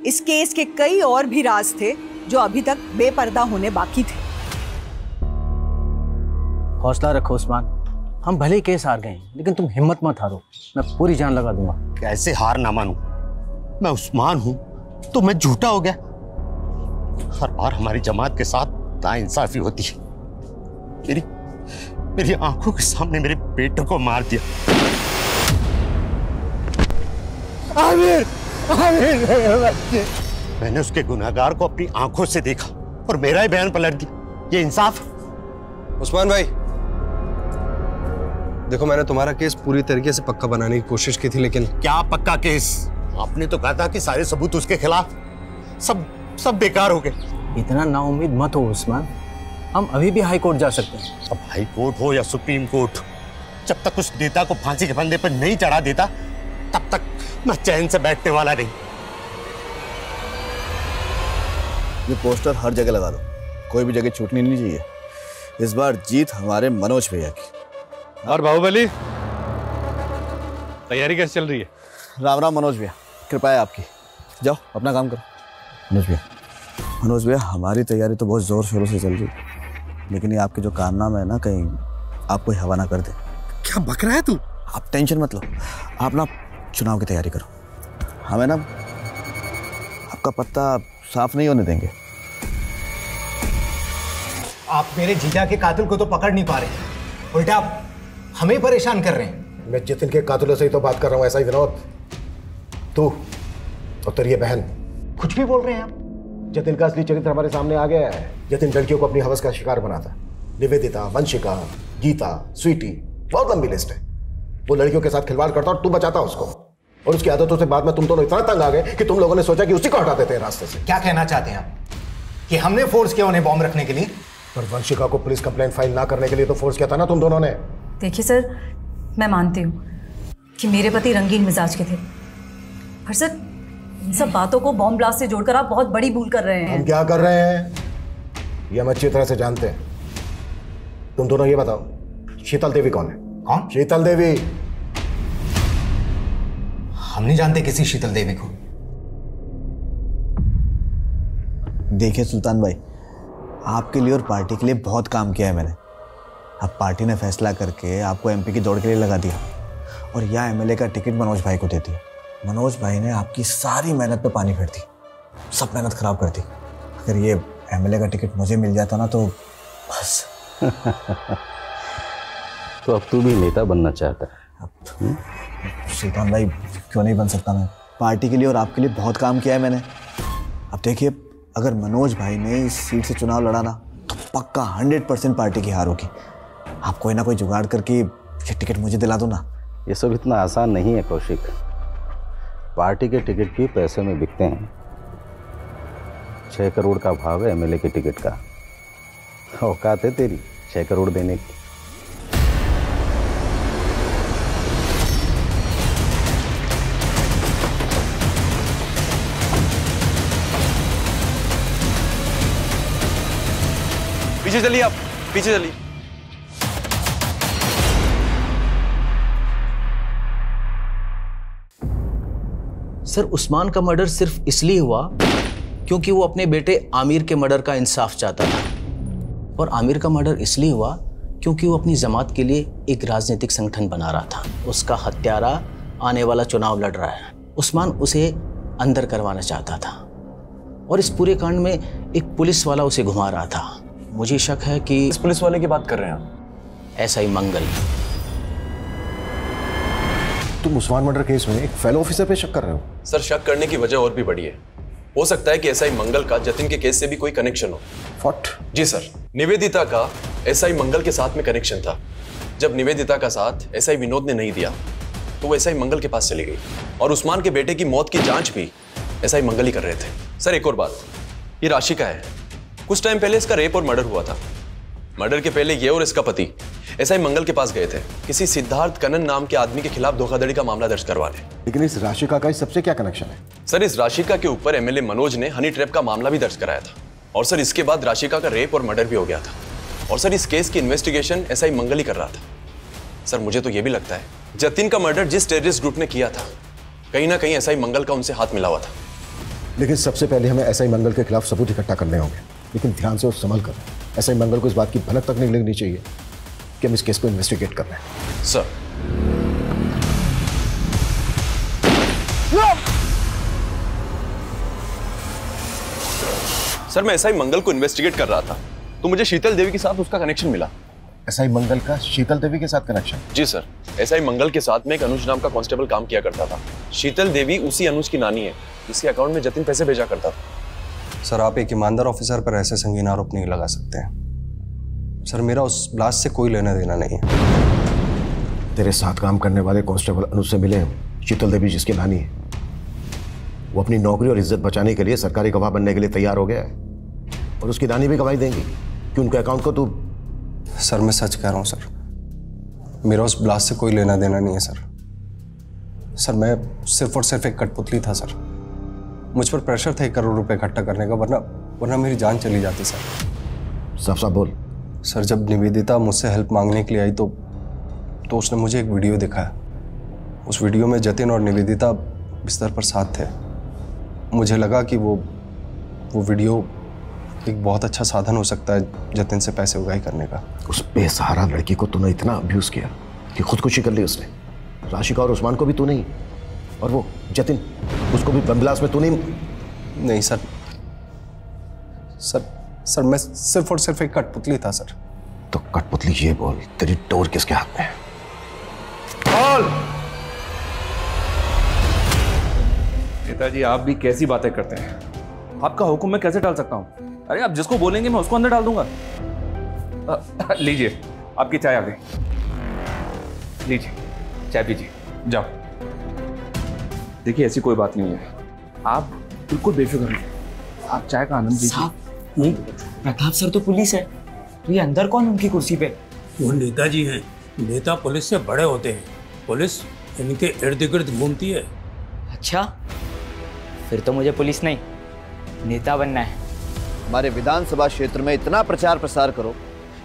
इस केस के कई और भी राज थे जो अभी तक बेपर्दा होने बाकी थे। हौसला रखो उस्मान। हम भले ही केस हार गए लेकिन तुम हिम्मत मत हारो। मैं पूरी जान लगा दूँगा। कैसे हार ना मानू? मैं उस्मान हूँ तो मैं झूठा हो गया। हर बार हमारी जमात के साथ नाइंसाफी होती है। मेरी मेरी आँखों के सामने मेरे बेटे को मार दिया। आमिर आमिर मेरे बच्चे मैंने उसके गुनाहगार को अपनी आँखों से देखा और मेरा ही बयान पलट दिया। ये इंसाफ उस्मान भाई देखो मैंने तुम्हारा केस पूरी तरीके से पक्का बनाने की कोशिश की थी लेकिन क्या पक्का केस? आपने तो कहा था कि सारे सबूत उसके खिलाफ। सब सब बेकार हो गए। इतना नाउम्मीद मत हो उस्मान। हम अभी भी हाई कोर्ट जा सकते हैं। अब हाई कोर्ट हो या सुप्रीम कोर्ट जब तक उस नेता को फांसी के फंदे पर नहीं चढ़ा देता तब तक मैं चैन से बैठने वाला नहीं। ये पोस्टर हर जगह लगा दो। कोई भी जगह छूटनी नहीं चाहिए। इस बार जीत हमारे मनोज भैया की। और बाहुबली तैयारी कैसे चल रही है? राम राम मनोज भैया कृपा है आपकी। जाओ अपना काम करो। मनोज भैया मनोज भैया हमारी तैयारी तो बहुत ज़ोर शोरों से चल रही है। लेकिन ये आपके जो कारनामे है ना कहीं आप कोई हवा ना कर दे। क्या बक रहा है तू? आप टेंशन मत लो। आप ना चुनाव की तैयारी करो। हमें ना आपका पत्ता साफ़ नहीं होने देंगे। आप मेरे जीजा के कातिल को तो पकड़ नहीं पा रहे। उल्टा आप हमें परेशान कर रहे हैं। मैं जितिन के कातिलों से ही तो बात कर रहा हूँ ऐसा ही विनोद। तू और तेरी बहन। कुछ भी बोल रहे हैं आप। जतिन का असली चरित्र हमारे सामने आ गया है। जतिन लड़कियों को अपनी हवस का शिकार बनाता निवेदिता वंशिका गीता स्वीटी बहुत लंबी लिस्ट है। वो लड़कियों के साथ खिलवाड़ करता और तू बचाता उसको। और उसकी आदतों से बाद में तुम दोनों इतना तंग आ गए कि तुम लोगों ने सोचा कि उसी को हटा देते हैं रास्ते से। क्या कहना चाहते हैं आप? कि हमने फोर्स किया उन्हें बॉम्ब रखने के लिए? पर वंशिका को पुलिस कंप्लेंट फ़ाइल ना करने के लिए तो फोर्स किया था ना तुम दोनों ने। देखिए सर मैं मानती हूँ कि मेरे पति रंगीन मिजाज के थे। पर सर इन सब बातों को बॉम्ब ब्लास्ट से जोड़कर आप बहुत बड़ी भूल कर रहे हैं। हम क्या कर रहे हैं? ये हम अच्छी तरह से जानते हैं। तुम दोनों ये बताओ शीतल देवी कौन है? कौन? शीतल देवी। हम नहीं जानते किसी शीतल देवी को। देखिए सुल्तान भाई आपके लिए और पार्टी के लिए बहुत काम किया है मैंने। अब पार्टी ने फैसला करके आपको एमपी की दौड़ के लिए लगा दिया और यहाँ एमएलए का टिकट मनोज भाई को दे दिया। मनोज भाई ने आपकी सारी मेहनत पे पानी फेर दी सब मेहनत खराब कर दी। अगर ये एमएलए का टिकट मुझे मिल जाता ना तो बस। [laughs] तो अब तू भी नेता बनना चाहता है। अब सुल्तान भाई क्यों नहीं बन सकता मैं? पार्टी के लिए और आपके लिए बहुत काम किया है मैंने। अब देखिए अगर मनोज भाई ने इस सीट से चुनाव लड़ा ना तो पक्का हंड्रेड परसेंट पार्टी की हार होगी। आप कोई ना कोई जुगाड़ करके ये टिकट मुझे दिला दो ना। ये सब इतना आसान नहीं है कौशिक। पार्टी के टिकट भी पैसे में बिकते हैं। छः करोड़ का भाव है एमएलए के टिकट का। औकात है तेरी छः करोड़ देने की। पीछे चलिए आप, पीछे चलिए। सर, उस्मान का मर्डर सिर्फ़ इसलिए हुआ क्योंकि वो अपने बेटे आमिर के मर्डर का इंसाफ चाहता था। और आमिर का मर्डर इसलिए हुआ क्योंकि वो अपनी जमात के लिए एक राजनीतिक संगठन बना रहा था। उसका हत्यारा आने वाला चुनाव लड़ रहा है। उस्मान उसे अंदर करवाना चाहता था और इस पूरे कांड में एक पुलिस वाला उसे घुमा रहा था। मुझे शक है कि इस पुलिस वाले की बात कर रहे हैं आप। ऐसा ही मंगल। तुम उस्मान मर्डर केस में एक फेलो ऑफिसर पे शक कर रहे हो? सर शक करने की वजह और भी बड़ी है। हो सकता है कि एसआई मंगल का जतिन के केस से भी कोई कनेक्शन हो। व्हाट जी सर निवेदिता का एसआई मंगल के साथ में कनेक्शन था। जब निवेदिता का साथ एसआई विनोद ने नहीं दिया तो वो एसआई मंगल के पास चली गई। और उस्मान के बेटे की मौत की जाँच भी एसआई मंगल ही कर रहे थे। सर एक और बात। ये राशि का है। कुछ टाइम पहले इसका रेप और मर्डर हुआ था। मर्डर के पहले ये और इसका पति एसआई मंगल के पास गए थे। किसी सिद्धार्थ कनन नाम के आदमी के खिलाफ धोखाधड़ी का मामला दर्ज करवाने लेकिन इस राशिका का सबसे क्या कनेक्शन है? सर इस राशिका के ऊपर एमएलए मनोज ने हनी ट्रैप का मामला भी दर्ज कराया था। और सर इसके बाद राशिका का रेप और मर्डर भी हो गया था। और सर इस केस की इन्वेस्टिगेशन एसआई मंगल ही कर रहा था। सर मुझे तो यह भी लगता है जतिन का मर्डर जिस टेररिस्ट ग्रुप ने किया था कहीं ना कहीं एसआई मंगल का उनसे हाथ मिला हुआ था। लेकिन सबसे पहले हमें एसआई मंगल के खिलाफ सबूत इकट्ठा करने होंगे। लेकिन ध्यान से और संभल कर। एसआई मंगल को इस बात की भनक तक नहीं लगनी चाहिए कि हम इस केस को इन्वेस्टिगेट कर रहे हैं। सर। सर मैं एसआई मंगल को इन्वेस्टिगेट कर रहा था। तो मुझे शीतल देवी के साथ उसका कनेक्शन मिला। एसआई मंगल का शीतल देवी के साथ connection ji sir SI Mangal के साथ में एक अनुज नाम का कांस्टेबल काम किया करता था। शीतल देवी उसी अनुज की नानी है। जिसके अकाउंट में जतिन पैसे भेजा करता था। सर आप एक ईमानदार ऑफिसर पर ऐसे संगीन आरोप नहीं लगा सकते हैं। सर मेरा उस ब्लास्ट से कोई लेना देना नहीं है। तेरे साथ काम करने वाले कांस्टेबल अनुज से मिले शीतल देवी जिसकी नानी है। वो अपनी नौकरी और इज़्ज़त बचाने के लिए सरकारी गवाह बनने के लिए तैयार हो गया है। और उसकी नानी भी गवाही देंगी कि उनके अकाउंट को तू सर मैं सच कह रहा हूँ सर। मेरा उस ब्लास्ट से कोई लेना देना नहीं है सर। सर मैं सिर्फ़ और सिर्फ़ एक कठपुतली था सर। मुझ पर प्रेशर था एक करोड़ रुपए इकट्ठा करने का वरना वरना मेरी जान चली जाती सर। साफ़ साफ़ बोल। सर जब निवेदिता मुझसे हेल्प मांगने के लिए आई तो तो उसने मुझे एक वीडियो दिखाया। उस वीडियो में जतिन और निवेदिता बिस्तर पर साथ थे। मुझे लगा कि वो वो वीडियो एक बहुत अच्छा साधन हो सकता है जतिन से पैसे उगाही करने का। उस बेसहारा लड़की को तूने इतना अब्यूज किया कि खुदकुशी कर ली उसने। राशिका और उस्मान को भी तू नहीं और वो जतिन उसको भी बमब्लास में तू नहीं नहीं सर। सर सर मैं सिर्फ़ और सिर्फ़ एक कठपुतली था सर। तो कठपुतली ये बोल तेरी डोर किसके हाथ में है? बोल पिताजी आप भी कैसी बातें करते हैं? आपका हुक्म मैं कैसे डाल सकता हूँ? अरे आप जिसको बोलेंगे मैं उसको अंदर डाल दूँगा। लीजिए आपकी चाय आ गई। लीजिए चाय पीजिए। जाओ। देखिए ऐसी कोई बात नहीं है। आप बिल्कुल बेफिक्र रहिए आप चाय का आनंद लीजिए। प्रताप सर तो पुलिस है। तो ये अंदर कौन उनकी कुर्सी पे? वो नेताजी हैं। नेता पुलिस से बड़े होते हैं। पुलिस इनके इर्द गिर्द घूमती है। अच्छा फिर तो मुझे पुलिस नहीं नेता बनना है। हमारे विधानसभा क्षेत्र में इतना प्रचार प्रसार करो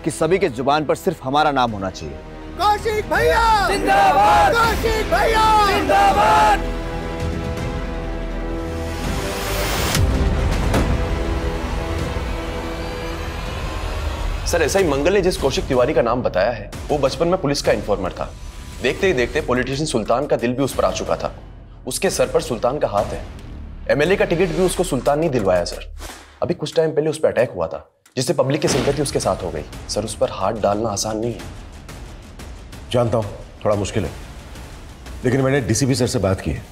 कि सभी के ज़ुबान पर सिर्फ़ हमारा नाम होना चाहिए। कौशिक भैया! जिंदाबाद! कौशिक भैया! जिंदाबाद! सर, ऐसा ही मंगल ने जिस कौशिक तिवारी का नाम बताया है, वो बचपन में पुलिस का इन्फॉर्मर था। देखते ही देखते पॉलिटिशियन सुल्तान का दिल भी उस पर आ चुका था। उसके सर पर सुल्तान का हाथ है। एमएलए का टिकट भी उसको सुल्तान नहीं दिलवाया, सर। अभी कुछ टाइम पहले उस पर अटैक हुआ था, जिससे पब्लिक की सिंपैथी उसके साथ हो गई। सर, उस पर हाथ डालना आसान नहीं है। जानता हूँ, थोड़ा मुश्किल है। लेकिन मैंने डीसीपी सर से बात की है।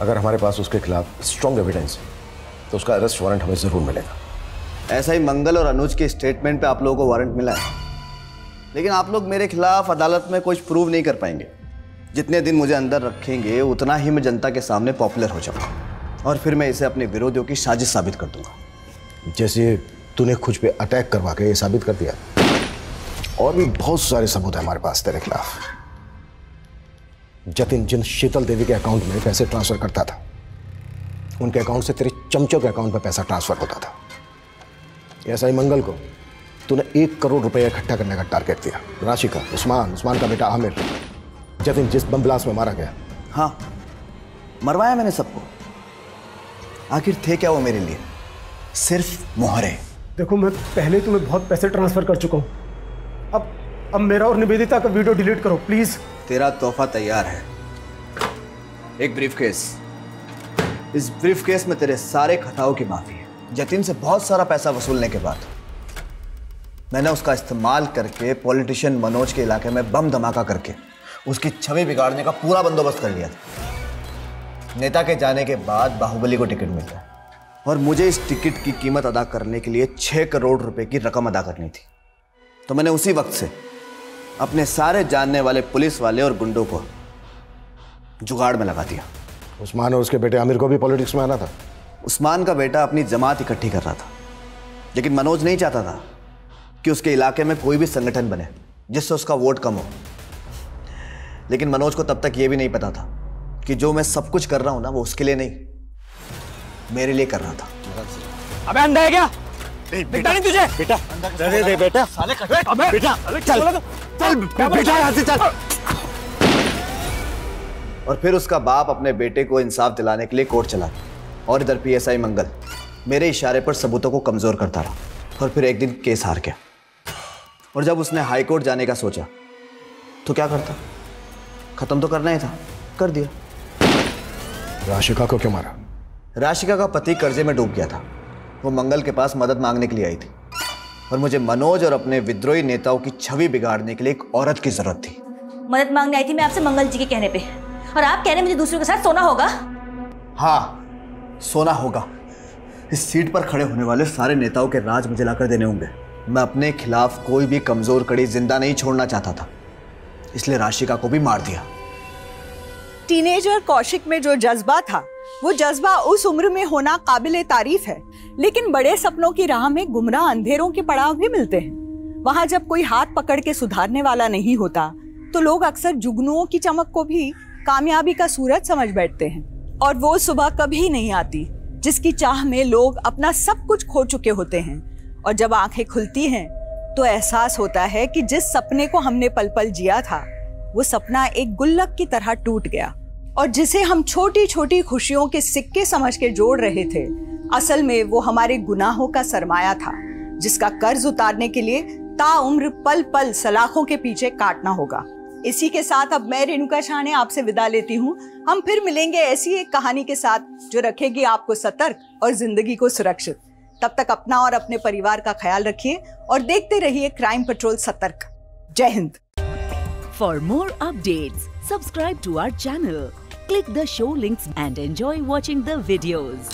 अगर हमारे पास उसके खिलाफ स्ट्रॉन्ग एविडेंस है तो उसका अरेस्ट वारंट हमें ज़रूर मिलेगा। ऐसा ही मंगल और अनुज के स्टेटमेंट पे आप लोगों को वारंट मिला है। लेकिन आप लोग मेरे खिलाफ अदालत में कुछ प्रूव नहीं कर पाएँगे। जितने दिन मुझे अंदर रखेंगे, उतना ही मैं जनता के सामने पॉपुलर हो जाऊँगा। और फिर मैं इसे अपने विरोधियों की साजिश साबित कर दूँगा। जैसे तूने खुद पे अटैक करवा के ये साबित कर दिया। और भी बहुत सारे सबूत है हमारे पास तेरे खिलाफ। जतिन जिन शीतल देवी के अकाउंट में पैसे ट्रांसफ़र करता था, उनके अकाउंट से तेरे चमचों के अकाउंट में पैसा ट्रांसफ़र होता था। ऐसा ही मंगल को। तूने एक करोड़ रुपए इकट्ठा करने का टारगेट दिया। राशि का उस्मान उस्मान का बेटा आमिर। जतिन जिस बम ब्लास्ट में मारा गया। हाँ मरवाया मैंने सबको। आखिर थे क्या वो मेरे लिए? सिर्फ़ मोहरे। देखो मैं पहले ही तुम्हें बहुत पैसे ट्रांसफ़र कर चुका हूँ। अब अब मेरा और निवेदिता का वीडियो डिलीट करो प्लीज़ तेरा तोहफा तैयार है। एक ब्रीफ केस इस ब्रीफ केस में तेरे सारे खताओं की माफ़ी है। जतिन से बहुत सारा पैसा वसूलने के बाद मैंने उसका इस्तेमाल करके पॉलिटिशियन मनोज के इलाके में बम धमाका करके उसकी छवि बिगाड़ने का पूरा बंदोबस्त कर लिया था। नेता के जाने के बाद बाहुबली को टिकट मिलता है। और मुझे इस टिकट की कीमत अदा करने के लिए छह करोड़ रुपए की रकम अदा करनी थी। तो मैंने उसी वक्त से अपने सारे जानने वाले पुलिस वाले और गुंडों को जुगाड़ में लगा दिया। उस्मान और उसके बेटे आमिर को भी पॉलिटिक्स में आना था। उस्मान का बेटा अपनी जमात इकट्ठी कर रहा था। लेकिन मनोज नहीं चाहता था कि उसके इलाके में कोई भी संगठन बने जिससे उसका वोट कम हो। लेकिन मनोज को तब तक यह भी नहीं पता था कि जो मैं सब कुछ कर रहा हूँ ना वो उसके लिए नहीं मेरे लिए कर रहा था। अबे अंधा है क्या? दिखता नहीं तुझे? बेटा दे दे बेटा। साले अबे बेटा चल। चल। बेटा यहाँ से चल। और फिर उसका बाप अपने बेटे को इंसाफ दिलाने के लिए कोर्ट चला और इधर पीएसआई मंगल मेरे इशारे पर सबूतों को कमज़ोर करता रहा और फिर एक दिन केस हार गया। और जब उसने हाई कोर्ट जाने का सोचा तो क्या करता? खत्म तो करना ही था कर दिया। राशिका को क्यों मारा? राशिका का पति कर्जे में डूब गया था। वो मंगल के पास मदद मांगने के लिए आई थी। और मुझे मनोज और अपने विद्रोही नेताओं की छवि बिगाड़ने के लिए एक औरत की ज़रूरत थी। मदद मांगने आई थी मैं आपसे मंगल जी के कहने पे। और आप कह रहे मुझे दूसरों के साथ सोना होगा? हाँ सोना होगा। इस सीट पर खड़े होने वाले सारे नेताओं के राज मुझे लाकर देने होंगे। मैं अपने खिलाफ कोई भी कमज़ोर कड़ी ज़िंदा नहीं छोड़ना चाहता था। इसलिए राशिका को भी मार दिया। टीनेजर कौशिक में जो जज्बा था, वो जज्बा उस उम्र में होना काबिल तारीफ़ है। लेकिन बड़े सपनों की राह में गुमराह अंधेरों के पड़ाव भी मिलते हैं। वहाँ जब कोई हाथ पकड़ के सुधारने वाला नहीं होता तो लोग अक्सर जुगनुओं की चमक को भी कामयाबी का सूरज समझ बैठते हैं। और वो सुबह कभी नहीं आती, जिसकी चाह में लोग अपना सब कुछ खो चुके होते हैं। और जब आँखें खुलती हैं तो एहसास होता है कि जिस सपने को हमने पल पल जिया था, वो सपना एक गुल्लक की तरह टूट गया। और जिसे हम छोटी छोटी खुशियों के सिक्के समझ के जोड़ रहे थे, असल में वो हमारे गुनाहों का सरमाया था, जिसका कर्ज उतारने के लिए ताउम्र पल पल सलाखों के पीछे काटना होगा। इसी के साथ अब मैं रेणुका शाह आपसे विदा लेती हूँ। हम फिर मिलेंगे ऐसी एक कहानी के साथ जो रखेगी आपको सतर्क और ज़िंदगी को सुरक्षित। तब तक अपना और अपने परिवार का ख्याल रखिए और देखते रहिए क्राइम पेट्रोल सतर्क। Jai Hind. For more update subscribe to our channel click the show links and enjoy watching videos.